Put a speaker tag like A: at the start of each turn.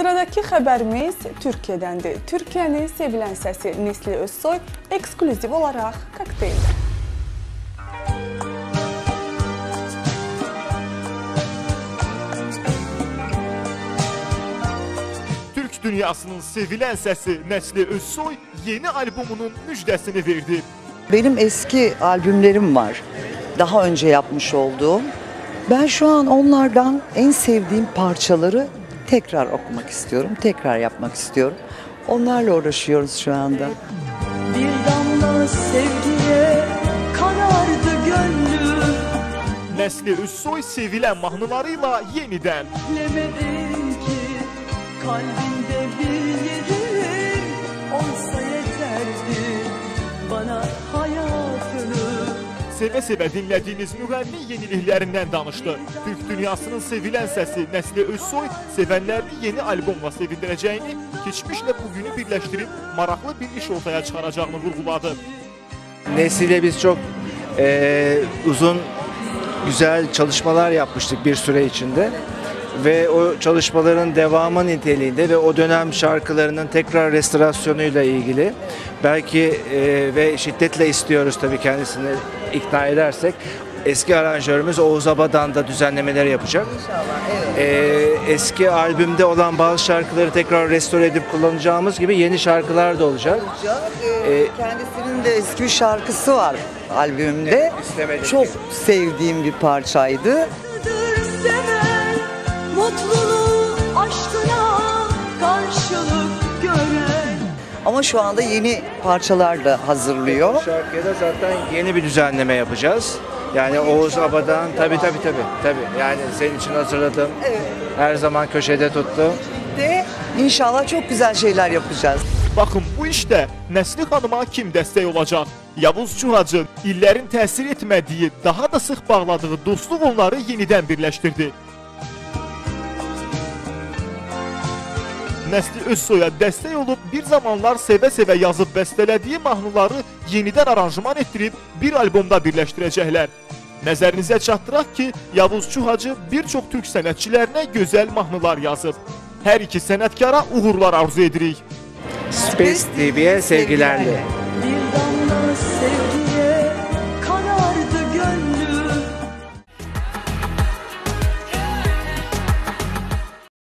A: Sıradakı xəbərimiz Türkiyədəndir. Türkiyənin sevilən səsi Nesli Özsoy eksklüziv olaraq kokteyldə.
B: Türk dünyasının sevilen sesi Nesli Özsoy yeni albumunun müjdesini verdi.
C: Benim eski albümlerim var. Daha önce yapmış olduğum. Ben şu an onlardan en sevdiğim parçaları tekrar okumak istiyorum. Tekrar yapmak istiyorum. Onlarla uğraşıyoruz şu anda.
D: Bir damla sevgiye karardı gönlüm
B: Nesli Özsoy sevilen mahnılarıyla yeniden
D: Bilemedim ki kalbinde bir yerin olsa
B: seve-seve dinlediğiniz müğenni yeniliklerinden danıştı. Türk dünyasının sevilen sesi Nesli Özsoy sevenlerini yeni albomla sevindireceğini, geçmişle bugünü birleştirip maraklı bir iş ortaya çıkaracağını vurguladı.
E: Nesli'yle biz çok eee, uzun güzel çalışmalar yapmıştık bir süre içinde ve o çalışmaların devamı niteliğinde ve o dönem şarkılarının tekrar restorasyonuyla ilgili belki eee, ve şiddetle istiyoruz tabii kendisini ikna edersek eski aranjörümüz Oğuz Abadan da düzenlemeler yapacak. Eee, eski albümde olan bazı şarkıları tekrar restore edip kullanacağımız gibi yeni şarkılar da olacak. Ee,
C: Kendisinin de eski bir şarkısı var albümümde.
E: istemedik.
C: Çok sevdiğim bir parçaydı.
D: Mutluluğu aşkına karşılık gören
C: Ama şu anda yeni parçalar da hazırlıyor.
E: Şarkıya da zaten yeni bir düzenleme yapacağız. Yani Oğuz Abadan tabi tabi tabi tabi yani senin için hazırladım. Her zaman köşede tuttum.
C: De inşallah çok güzel şeyler yapacağız.
B: Bakın bu işte Nesli Hanım'a kim destek olacak? Yavuz Çuhacı illerin təsir etmədiyi, daha da sıx bağladığı dostluq onları yenidən birləşdirdi. Nesli Özsoy'a dəstək olub bir zamanlar sevə-sevə yazıb bəstələdiyi mahnıları yenidən aranjman etdirib bir albomda birləşdirəcəklər. Nəzərinizə çatdıraq ki, Yavuz Çuhacı bir çox türk sənətçilərinə gözəl mahnılar yazıb. Hər iki sənətkara uğurlar arzu edirik.
E: Space TV'ye sevgilerle.
D: Bir damla